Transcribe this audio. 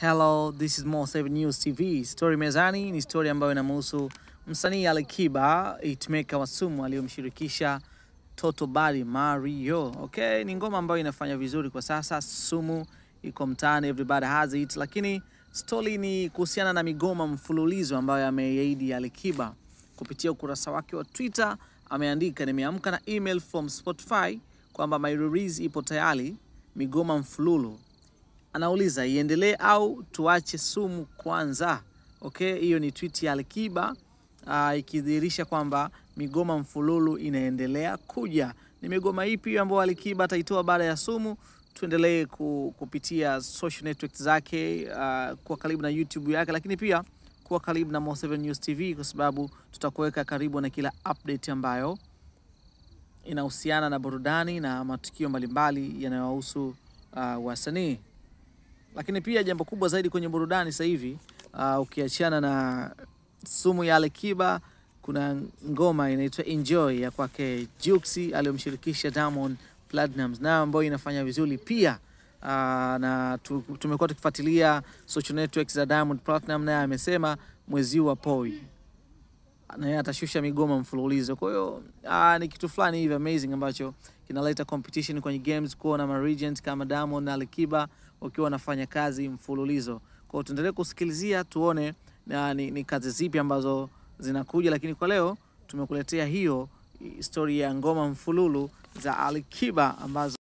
Hello, this is Mo 7 News TV. Story mezani ni story ambayo inamhusu msanii Alikiba hitmaker wa Sumu aliyomshirikisha Toto Bari Mario. Okay, ni ngoma ambayo inafanya vizuri kwa sasa. Sumu iko mtaani, everybody has it, lakini story ni kuhusiana na migoma mfululizo ambayo ameiahidi Alikiba kupitia ukurasa wake wa Twitter. Ameandika, nimeamka na email from Spotify kwamba my release ipo tayari, migoma mfululu anauliza iendelee au tuache sumu kwanza. Okay, hiyo ni tweet ya Alikiba uh, ikidhihirisha kwamba migoma mfululu inaendelea kuja. Ni migoma ipi ambayo Alikiba ataitoa baada ya sumu? Tuendelee ku, kupitia social networks zake uh, kuwa karibu na YouTube yake, lakini pia kuwa karibu na Mo7 News TV kwa sababu tutakuweka karibu na kila update ambayo inahusiana na burudani na matukio mbalimbali yanayohusu uh, wasanii lakini pia jambo kubwa zaidi kwenye burudani sasa hivi uh, ukiachana na sumu ya Alikiba, kuna ngoma inaitwa Enjoy ya kwake Juksi aliyomshirikisha Diamond Platnumz na ambayo inafanya vizuri pia. Uh, na tu, tumekuwa tukifuatilia social networks za Diamond Platnumz, naye amesema mwezi wa poi naye atashusha migoma mfululizo. Kwa hiyo uh, ni kitu fulani hivi amazing ambacho kinaleta competition kwenye games, kuona ma regent kama Diamond na Alikiba wakiwa wanafanya kazi mfululizo. Kwa hiyo tuendelee kusikilizia tuone na, ni, ni kazi zipi ambazo zinakuja, lakini kwa leo tumekuletea hiyo story ya ngoma mfululu za Alikiba ambazo